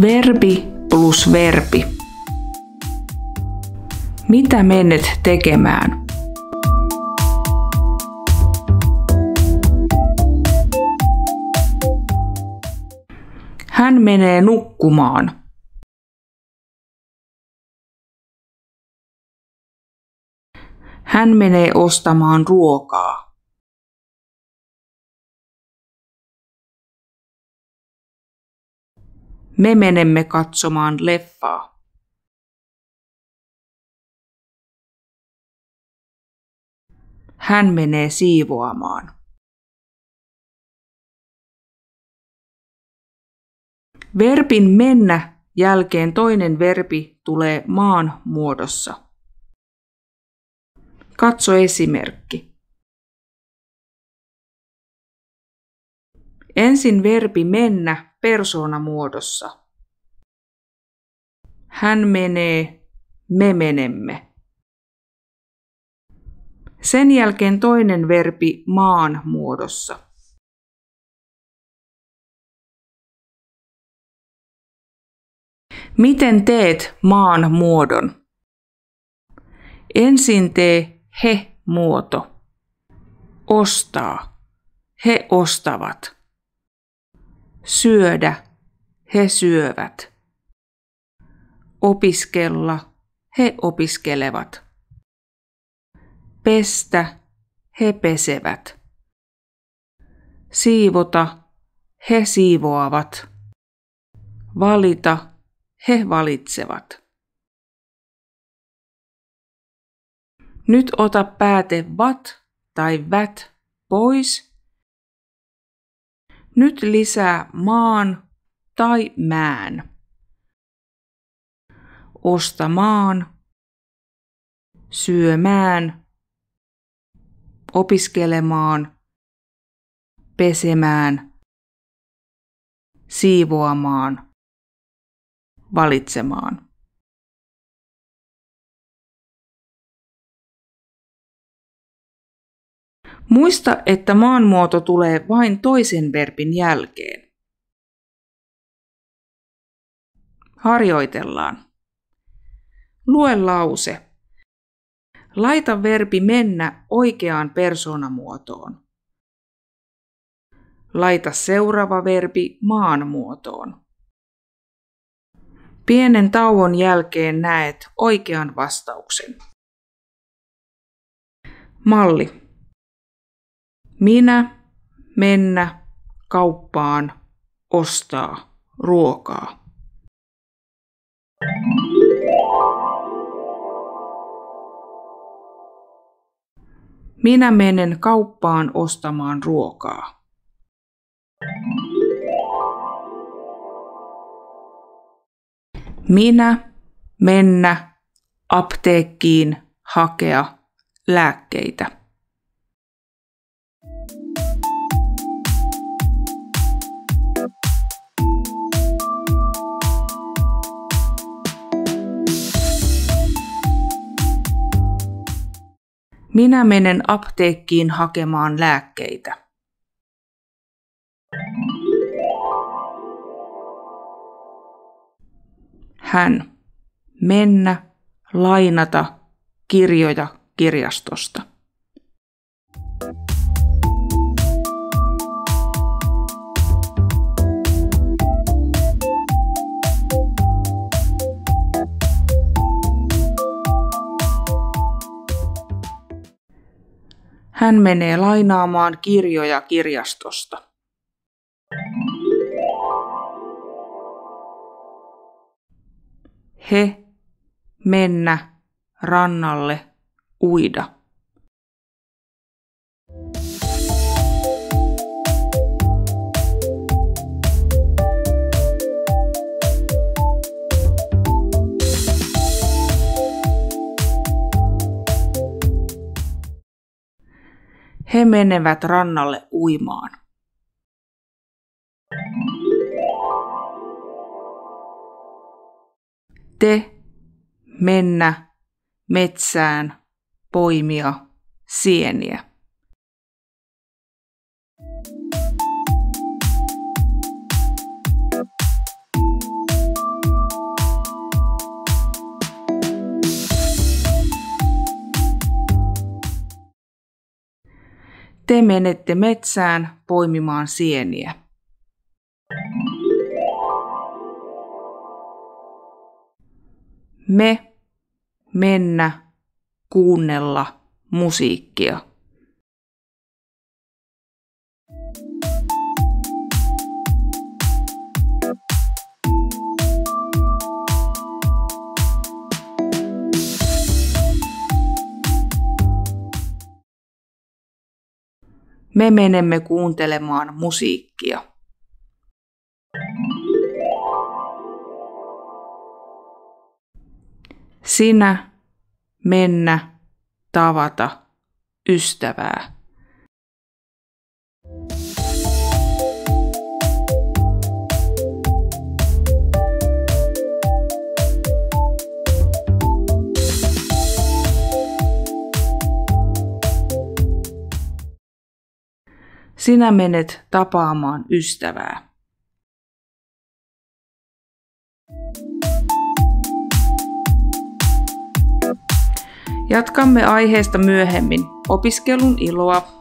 Verbi plus verbi. Mitä menet tekemään? Hän menee nukkumaan. Hän menee ostamaan ruokaa. Me menemme katsomaan leffaa. Hän menee siivoamaan. Verbin mennä jälkeen toinen verbi tulee maan muodossa. Katso esimerkki. Ensin verbi mennä persoonamuodossa. Hän menee, me menemme. Sen jälkeen toinen verbi maan muodossa. Miten teet maan muodon? Ensin tee he-muoto. Ostaa. He ostavat. Syödä. He syövät. Opiskella. He opiskelevat. Pestä. He pesevät. Siivota. He siivoavat. Valita he valitsevat. Nyt ota pääte vat tai vät pois. Nyt lisää maan tai mään. Ostamaan, syömään, opiskelemaan, pesemään, siivoamaan valitsemaan. Muista, että maanmuoto tulee vain toisen verbin jälkeen. Harjoitellaan. Lue lause. Laita verbi mennä oikeaan persoonamuotoon. Laita seuraava verbi maan muotoon. Pienen tauon jälkeen näet oikean vastauksen. Malli. Minä mennä kauppaan ostaa ruokaa. Minä menen kauppaan ostamaan ruokaa. Minä mennä apteekkiin hakea lääkkeitä. Minä menen apteekkiin hakemaan lääkkeitä. hän, mennä, lainata kirjoja kirjastosta. Hän menee lainaamaan kirjoja kirjastosta. he mennä rannalle uida. He menevät rannalle uimaan. te mennä metsään poimia sieniä. Te menette metsään poimimaan sieniä. Me mennä kuunnella musiikkia. Me menemme kuuntelemaan musiikkia. Sinä mennä tavata ystävää. Sinä menet tapaamaan ystävää. Jatkamme aiheesta myöhemmin. Opiskelun iloa.